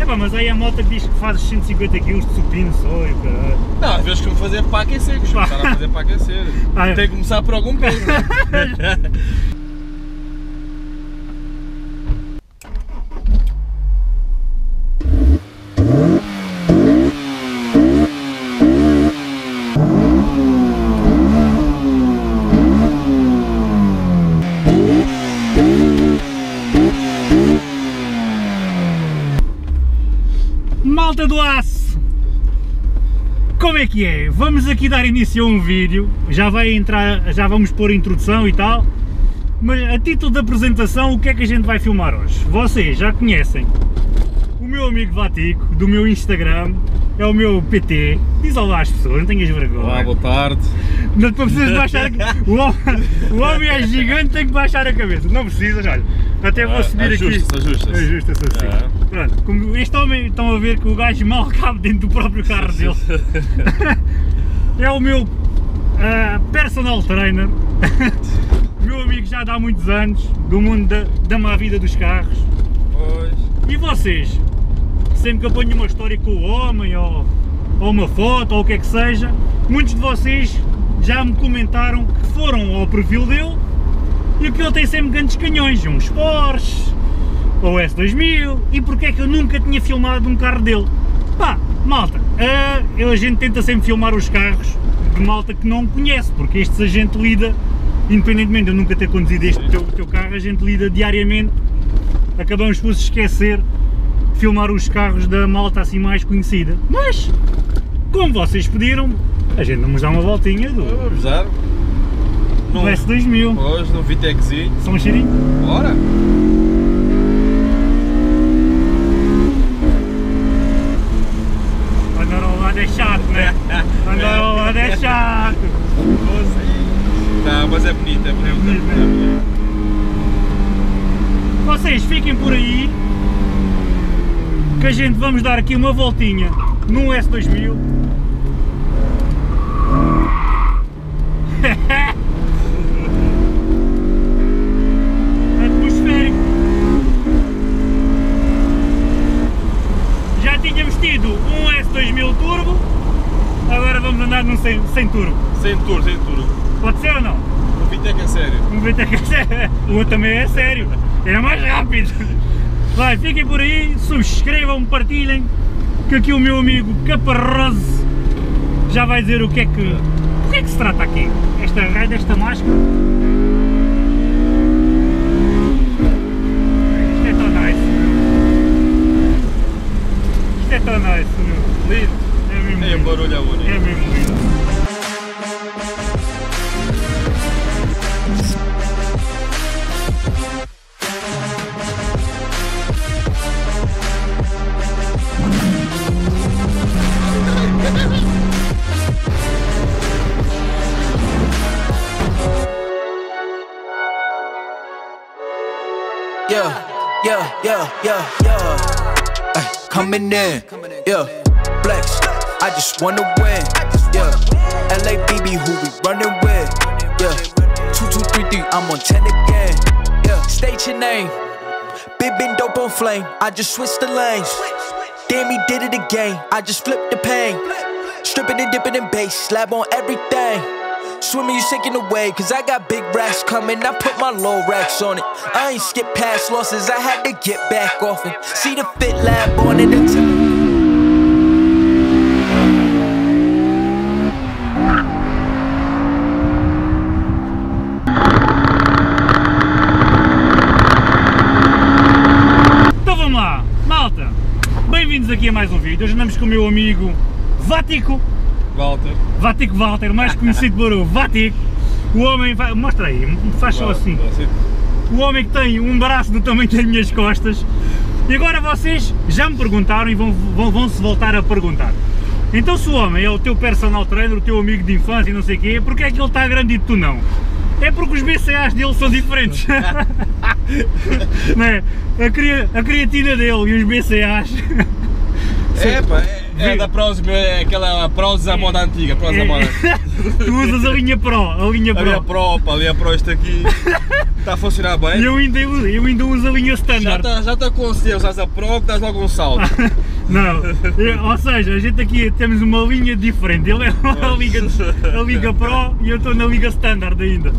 É pá, mas aí a moto diz que fazes 150 kg de supino só e o caralho. Não, às vezes costumo fazer para aquecer, costumo estar a fazer para aquecer. Ah, é. Tem que começar por algum peso. Malta do aço! Como é que é? Vamos aqui dar início a um vídeo, já vai entrar, já vamos pôr a introdução e tal, mas a título de apresentação, o que é que a gente vai filmar hoje? Vocês já conhecem o meu amigo Vatico, do meu Instagram, é o meu PT, diz olá às pessoas, não tenhas vergonha. Olá, boa tarde. Não precisas baixar a... o, homem, o homem é gigante, tem que baixar a cabeça. Não precisas, olha. Até vou Ah, subir aqui. ajusta-se, ajusta-se. Ajusta-se assim. Ah. Pronto, como este homem, estão a ver que o gajo mal cabe dentro do próprio carro dele. é o meu ah, personal trainer. meu amigo já dá muitos anos, do mundo da, da má vida dos carros. Pois. E vocês? Sempre que eu ponho uma história com o homem, ou, ou uma foto, ou o que é que seja, muitos de vocês já me comentaram que foram ao perfil dele e que ele tem sempre grandes canhões, uns Porsche, ou S2000, e porque é que eu nunca tinha filmado um carro dele? Pá, malta, eu- a gente tenta sempre filmar os carros de malta que não conhece, porque estes a gente lida, independentemente de eu nunca ter conduzido este teu, teu carro, a gente lida diariamente, acabamos por se esquecer de filmar os carros da malta assim mais conhecida. Mas, como vocês pediram, a gente vamos dar uma voltinha do, Vamos dar. Num, S2000. hoje num Viteczinho. Só um cheirinho? Bora! Andar ao lado é lado é chato. Tá, mas é bonito, é bonito. É Bonito. Vocês fiquem por aí que a gente vamos dar aqui uma voltinha num S2000. Atmosférico. Já tínhamos tido um S2000 turbo, agora vamos andar num sem, sem turbo. Sem tour, sem tour. Pode ser ou não? O Vitec é sério. Um VTX é- o outro também é sério, é mais rápido. Vai, fiquem por aí, subscrevam, partilhem, que aqui o meu amigo Caparrose já vai dizer o que é que, o que é que se trata aqui. Esta raio desta máscara. Isto é tão nice. meu. Isto é tão nice, meu. Lindo. É mesmo É um lindo. barulho a único. É mesmo lindo. Yeah, yeah, yeah, yeah, yeah. Ay, coming in, yeah. Flex, I just wanna win, yeah. L.A. LABB, who we running with, yeah. Two, two, three, three, I'm on 10 again, yeah. State your name, big been dope on flame. I just switched the lanes. Damn, he did it again. I just flipped the pain. Stripping and dipping in bass, slab on everything. Swimming, you sinking away, cause I got big racks coming. I put my low racks on it. I ain't skip past losses, I had to get back off it. See the fit lab on it aqui a mais um vídeo. Hoje andamos com o meu amigo Vático, Walter. Vático Walter, mais conhecido por o Vático. O homem, vai, mostra aí, faz só assim. O homem que tem um braço do tamanho das minhas costas. E agora vocês já me perguntaram e vão, vão, vão se voltar a perguntar. Então se o homem é o teu personal trainer, o teu amigo de infância e não sei o quê, porque é que ele está grande e tu não? É porque os BCAs dele são diferentes. é? a, cria- a creatina dele e os BCAs. É, pá, é, é da próxima, é aquela Prozis à moda antiga, Prozis à moda tu usas a linha Pro, a linha Ali a Pro. Pro, pá, ali a Pro, isto aqui. Está a funcionar bem? E eu ainda, eu ainda uso a linha Já standard. está já tá com se usas a Pro que dás logo um salto. Não, ou seja, a gente aqui temos uma linha diferente. Ele é a Liga, a Liga Pro e eu estou na Liga Standard ainda.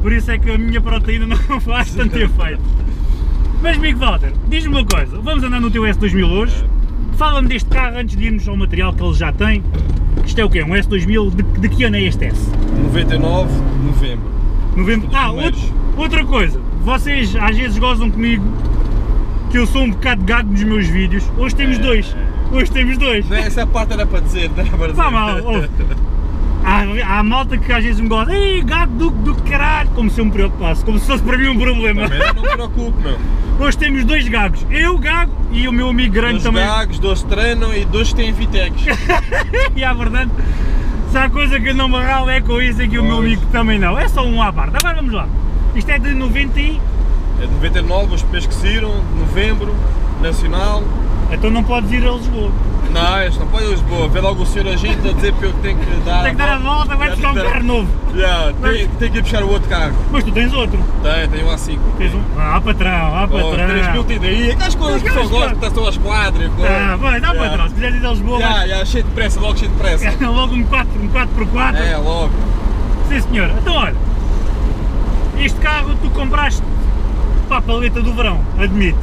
Por isso é que a minha proteína não faz tanto efeito. Mas, Mico Walter, diz-me uma coisa: vamos andar no teu S2000 hoje? Fala-me deste carro antes de irmos ao material que ele já tem. Isto é o quê? Um S2000? De, de que ano é este S? 99 de novembro. Novembro. Ah, outro- outra coisa, vocês às vezes gozam comigo que eu sou um bocado gago nos meus vídeos. Hoje temos É. dois. Hoje temos dois. Não é, essa parte era para dizer, não era para dizer. Vá mal, ouve. Há, há malta que às vezes me gosta, ei, gato do, do caralho, como se eu me preocupasse, como se fosse para mim um problema. Também não me preocupe, meu. Hoje temos dois gagos, eu gago e o meu amigo grande Dois também. gagos, dois treinam e dois têm Vitex. E a verdade, se há coisa que eu não me ralo é com isso, é que o meu amigo também não. É só um à parte. Agora vamos lá. Isto é de 90 e... É de 99, os que saíram, novembro, nacional. Então não podes ir a Lisboa. Não, este não pode ir a Lisboa. Vê logo o senhor agente a dizer que eu tenho que dar. Tem que dar a volta, vai Já buscar um carro novo. Já, tem, tem que ir buscar o outro carro. Mas tu tens outro. Tem, tem um A5. Tens um... Ah, patrão, ah, Oh, 3 mil patrão. tem daí. Aquelas coisas que só gostam, que estão às quadras. Ah, vai, dá patrão. Se quiseres ir a Lisboa, vai- já, cheio de pressa, logo cheio de pressa. logo um 4, um 4x4. É, logo. Sim senhor. Então olha, este carro tu compraste para a paleta do verão, admite.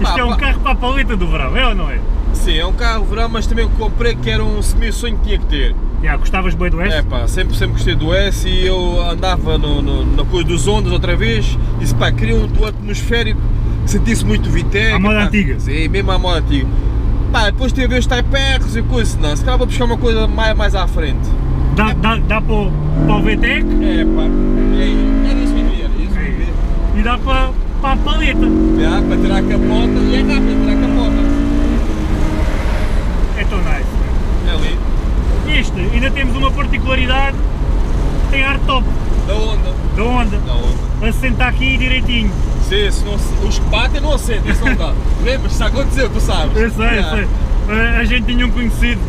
Isto é um pá. carro para a paleta do verão, é ou não é? Sim, é um carro verão, mas também comprei que era um semi-sonho que tinha que ter. Já, gostavas bem do S? É pá, sempre, sempre gostei do S e eu andava no, no- na coisa dos ondas outra vez e disse pá, queria um do atmosférico que sentisse muito Vitec. À moda pá. antiga. Sim, mesmo à moda antiga. Pá, depois tive a ver os Type R's e coisa, não, se calhar vou buscar uma coisa mais, mais à frente. Dá, dá, dá para, o, para o VTEC É pá, aí, era isso que eu queria, era isso que eu queria. e dá para, para a paleta. Já, para tirar a capota e é rápido tirar a capota. É tão nice. É ali, Este, ainda temos uma particularidade, tem ar top da onda, da onda, da onda. assenta aqui direitinho. Sim, se não, os que batem não acendem, isso não dá. Lembras, se aconteceu, tu sabes. Eu sei, eu Já. sei. A, a gente tinha um conhecido,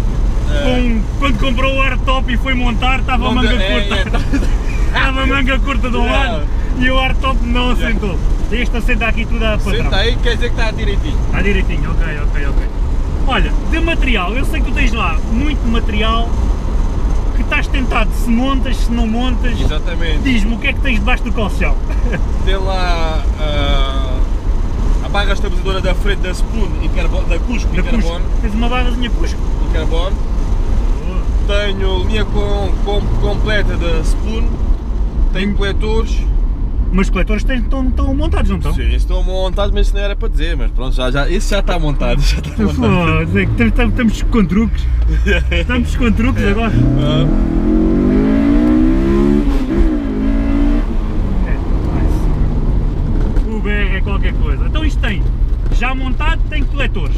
É. com, quando comprou o ar top e foi montar, estava a manga é, curta. é, tá- Estava a manga curta Yeah. lado e o ar top não assentou. Este assenta aqui tudo a Senta padrão. aí, quer dizer que está direitinho. Está direitinho, ok, ok, ok. Olha, de material, eu sei que tu tens lá muito material que estás tentado se montas, se não montas. Exatamente. Diz-me o que é que tens debaixo do colchão. Tem lá ah, a barra estabilizadora da frente da Spoon carbono, da Cusco Da em carbono. Tens uma barrazinha Cusco. Em carbono. Tenho linha com, com- completa da Spoon. Tenho coletores. Mas os coletores têm- estão, estão montados, não estão? Sim, estão montados, mas isso não era para dizer, mas pronto, já, já, isso já está montado. Já está montado. Foda-se, é estamos- estamos com truques. Estamos com truques agora. Ah, É. O BR é qualquer coisa. Então isto tem, já montado, tem coletores.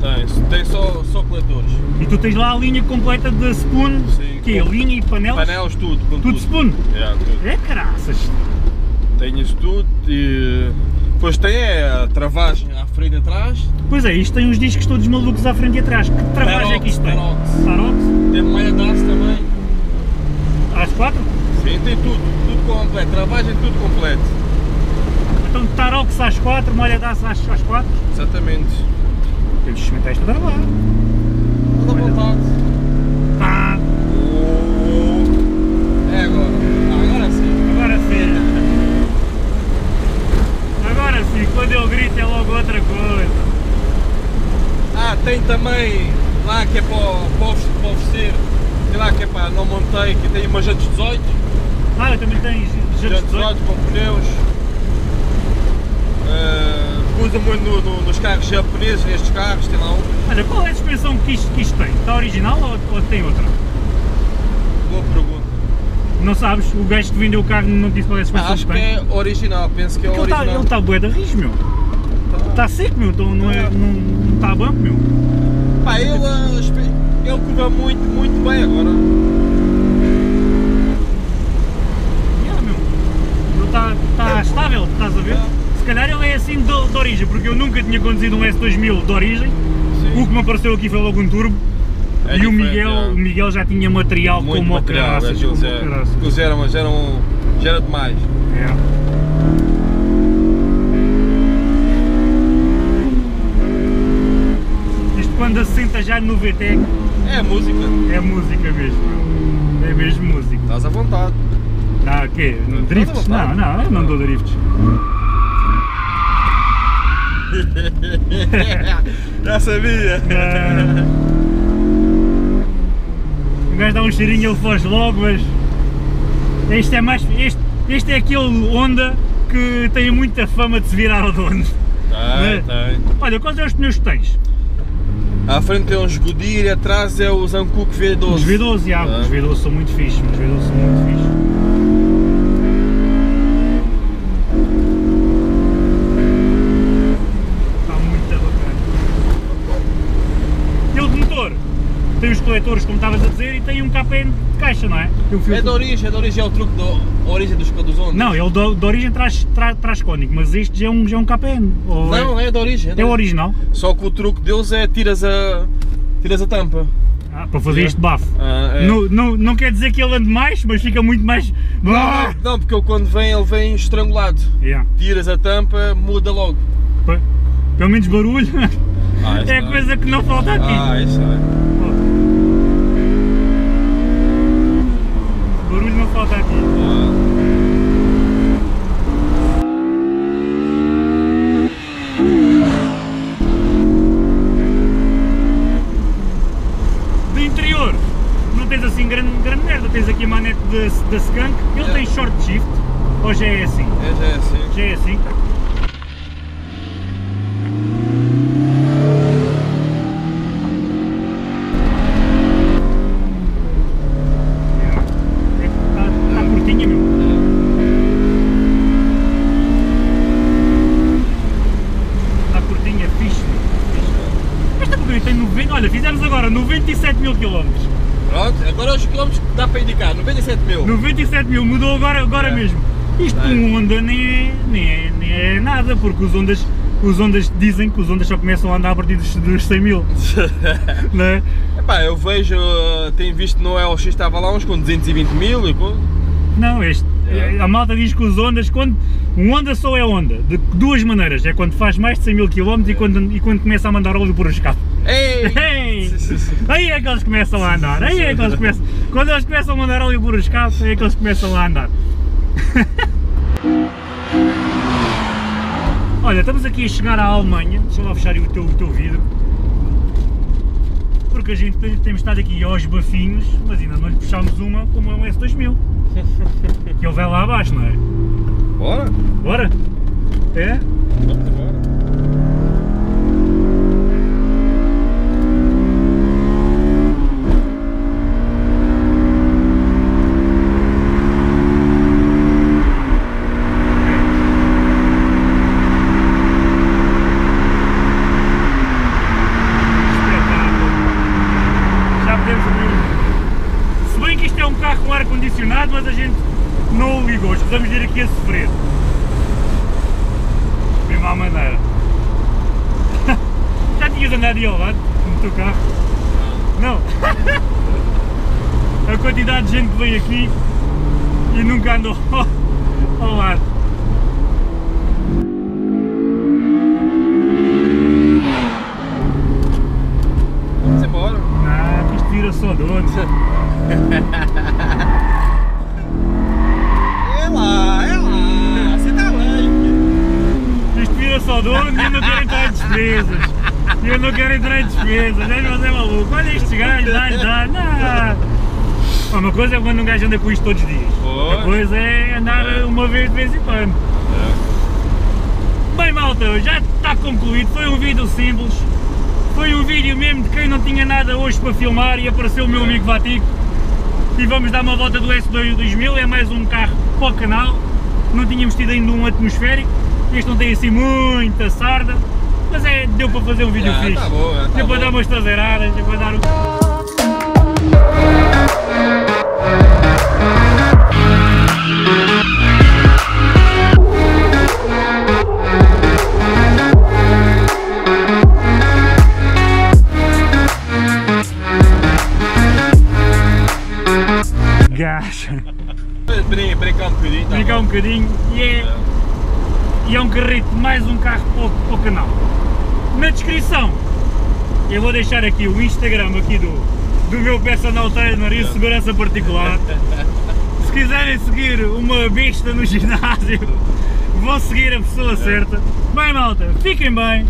tem, tem só, só coletores. E tu tens lá a linha completa da Spoon, Sim, que é linha e panelas. Panelas, tudo. Com Tudo Spoon. É, tudo. É caraças. Tenho isso tudo e depois tem a travagem à frente e atrás. Pois é, isto tem os discos todos malucos à frente e atrás. Que travagem é que isto tem? Tarox? Tem malha de aço também. Às quatro? Sim, tem tudo, tudo completo. Travagem tudo completo. Então Tarox às quatro, molha de aço às, às quatro. Exatamente. Temos que experimentar isto a gravar. Anda à vontade. Ah, Oh. É agora. Ah, agora sim. agora sim. Sim, quando eu grito é logo outra coisa. Ah, tem também lá que é para, o- para, para oferecer. Tem lá que é para não montei, que tem umas jantes 18. Ah, também tenho jantes Jantes 18. 18 com pneus. Uh, usa muito no- no- nos carros japoneses, nestes carros, tem lá um. Olha, qual é a suspensão que isto, que isto tem? Está original ou, ou tem outra? Boa pergunta. Não sabes? O gajo que vendeu o carro não disse qual é a suspensão Ah, acho que tem? é original, penso que é Porque ele está original. ele tá bué de rijo, meu. Está seco, meu. Então não, é, não, não está banco, meu. Pá, ele, ah, ele curva muito, muito bem agora. Yeah, meu. Ele está tá estável, estás a ver? Se calhar ele é assim de, de origem, porque eu nunca tinha conduzido um S2000 de origem. O que me apareceu aqui foi logo um turbo. É e o Miguel, é. Miguel já tinha material Muito como material, caraças, como é- caraças. Aquilo mas eram, um, demais. É. quando assenta já no VTEC. É, é música. É música mesmo. É mesmo música. Estás à vontade. Ah, o quê? Drifts? Não, não, eu não dou drifts. já sabia! É. O gajo dá um cheirinho, ele foge logo, mas este é mais. Este, este é aquele Honda que tem muita fama de se virar ao dono. Tem, tem. Olha, quais são os pneus que tens? À frente é uns Goodyear e atrás é o Zankook V12. Os V12, já, Ah. os V12 são muito fixos, os V12 são muito fixos. Está muito bacana. Ele de motor coletores, como estavas a dizer, e tem um KPN de caixa, não é? É da origem, é da origem, é o truque da origem dos, dos ondas. Não, ele de, de origem traz, traz, traz cónico, mas este já é um, já é um KPN. Ou Não, é da origem. é, da é original. Só que o truque deles é tiras a, tiras a tampa. Ah, para fazer É. este bafo. Ah, é. Não, não, não quer dizer que ele ande mais, mas fica muito mais. Não, não, porque ele quando vem, ele vem estrangulado. Yeah. Tiras a tampa, muda logo. Pe- Pelo menos barulho Ah, é não. coisa que não falta aqui. Ah, isso é. Barulho não falta aqui. Do interior, não tens assim grande, grande merda. Tens aqui a manete da da Skunk. Ele Yeah. tem short shift. Ou já é assim? É, já é assim. Já é assim? Está tá curtinha, meu. Está curtinha, fixe. meu. Esta porcaria tem 90. Olha, fizemos agora 97 mil quilómetros. Pronto, agora os quilómetros que dá para indicar, 97 mil. 97 mil, mudou agora, agora É. mesmo. Isto É. um Honda nem é, nem, é, nem é nada, porque os Hondas, os Hondas dizem que os Hondas só começam a andar a partir dos, dos 100 mil, não é? Epá, eu vejo, uh, tenho visto no LX estava lá uns com 220 mil e com... Não, este, É. a malta diz que os Hondas, quando, um Honda só é Honda, de duas maneiras, é quando faz mais de 100 mil km e, É. quando, e quando começa a mandar óleo por escape. Ei! Ei! Aí é que eles começam a andar, aí é que eles começam, quando eles começam a mandar óleo por escape, aí é que eles começam a andar. Olha, estamos aqui a chegar à Alemanha, deixa lá fechar o teu, o teu vidro. Porque a gente tem- temos estado aqui aos bafinhos, mas ainda não lhe puxámos uma como é um S2000. Que ele vai lá abaixo, não é? Bora? Bora? É? Vamos embora. Espetáculo. Já podemos ver. Se bem que isto é um carro com ar-condicionado, mas a gente não o ligou, estamos vir aqui a sofrer. Mesmo à maneira. Já tinhas andado aí ao lado no teu carro? Não. A quantidade de gente que vem aqui e nunca andou ao, lado. Vamos embora. Ah, isto vira só dono. E eu não quero entrar em despesas. E eu não quero entrar em despesas. É, mas é maluco. Olha estes gajos, dá-lhe, dá Não. Pá, Uma coisa é quando um gajo anda com isto todos os dias. Outra coisa é andar uma vez de vez em quando. Bem malta, já está concluído. Foi um vídeo simples. Foi um vídeo mesmo de quem não tinha nada hoje para filmar e apareceu o meu amigo Vatico. E vamos dar uma volta do S2 2000, é mais um carro para o canal. Não tínhamos tido ainda um atmosférico. Este não tem assim muita sarda. Mas é, deu para fazer um vídeo Ah, fixe. tá bom, é, tá deu para dar umas traseiradas, deu para dar um... deixar aqui o Instagram aqui do, do meu personal trainer e segurança particular. Se quiserem seguir uma besta no ginásio, vão seguir a pessoa certa. Bem malta, fiquem bem,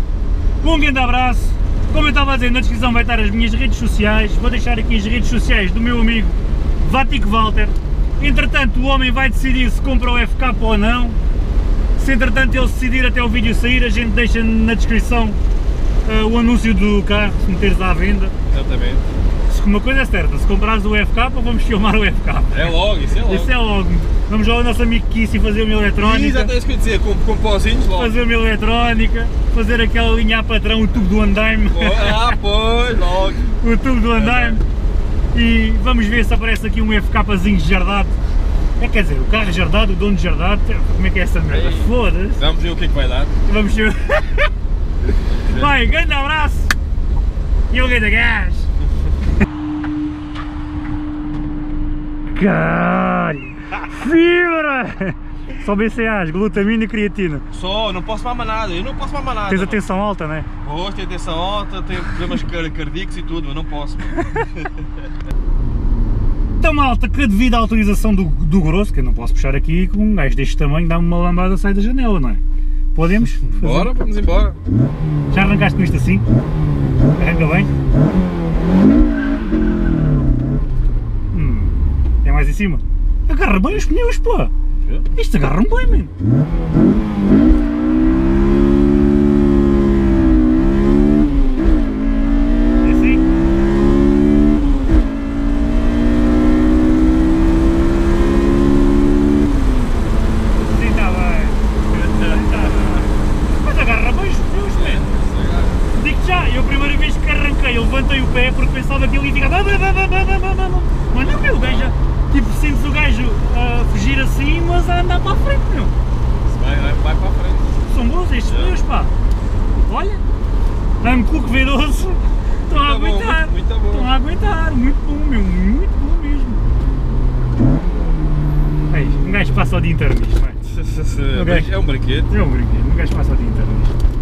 um grande abraço. Como eu estava a dizer, na descrição vai estar as minhas redes sociais, vou deixar aqui as redes sociais do meu amigo Vatic Walter. Entretanto, o homem vai decidir se compra o FK ou não. Se entretanto ele decidir até o vídeo sair, a gente deixa na descrição uh, o anúncio do carro, se meteres à venda. Exatamente. Se uma coisa é certa, se comprares o FK, vamos filmar o FK. É logo, isso é logo. Isso é logo. Vamos lá ao nosso amigo Kissi fazer uma eletrónica. Exatamente isso que eu ia dizer, com, com pozinhos logo. Fazer uma eletrónica, fazer aquela linha a patrão, o tubo do andaime. Ah, pois, logo. o tubo do andaime. E vamos ver se aparece aqui um FKzinho jardado. É, quer dizer, o carro jardado, o dono jardado, como é que é essa merda? Foda-se. Vamos ver o que é que vai dar. Vamos ver. Vai, grande abraço e um grande gás. Caralho! Fibra! Só BCAs, glutamina e creatina. Só, não posso mamar nada, eu não posso mamar nada. Tens mano. atenção alta, né? Pois, tenho atenção alta, tenho problemas car- cardíacos e tudo, mas não posso. Então malta, que devido à autorização do, do grosso, que eu não posso puxar aqui, com um gajo deste tamanho dá-me uma lambada sai da janela, não é? Podemos? fazer? Bora, vamos embora. Já arrancaste com isto assim? Arranca bem? Hum, é mais em cima? Agarra bem os pneus, pô! Isto agarram bem, mano! É assim? Sim, está bem. Tá bem. Mas agarra bem os pneus, mano! Digo já, eu a primeira vez que arranquei, eu levantei o pé porque pensava que ele ia ficar. "Bah, bah, bah, bah, bah, bah, bah, bah." Mas não, meu, o gajo. Tipo, sentes o gajo a fugir assim, mas a andar para a frente, meu. Vai, vai, vai para a frente. São bons estes É. pneus, pá. Olha, dá-me cuco V12. Estão a Muito bom, aguentar. muito bom. Estão a aguentar. Muito bom, meu. Muito bom mesmo. Ei, um gajo passa o dia inteiro nisto, não é? É um brinquedo. É um brinquedo, um gajo passa o dia inteiro nisto.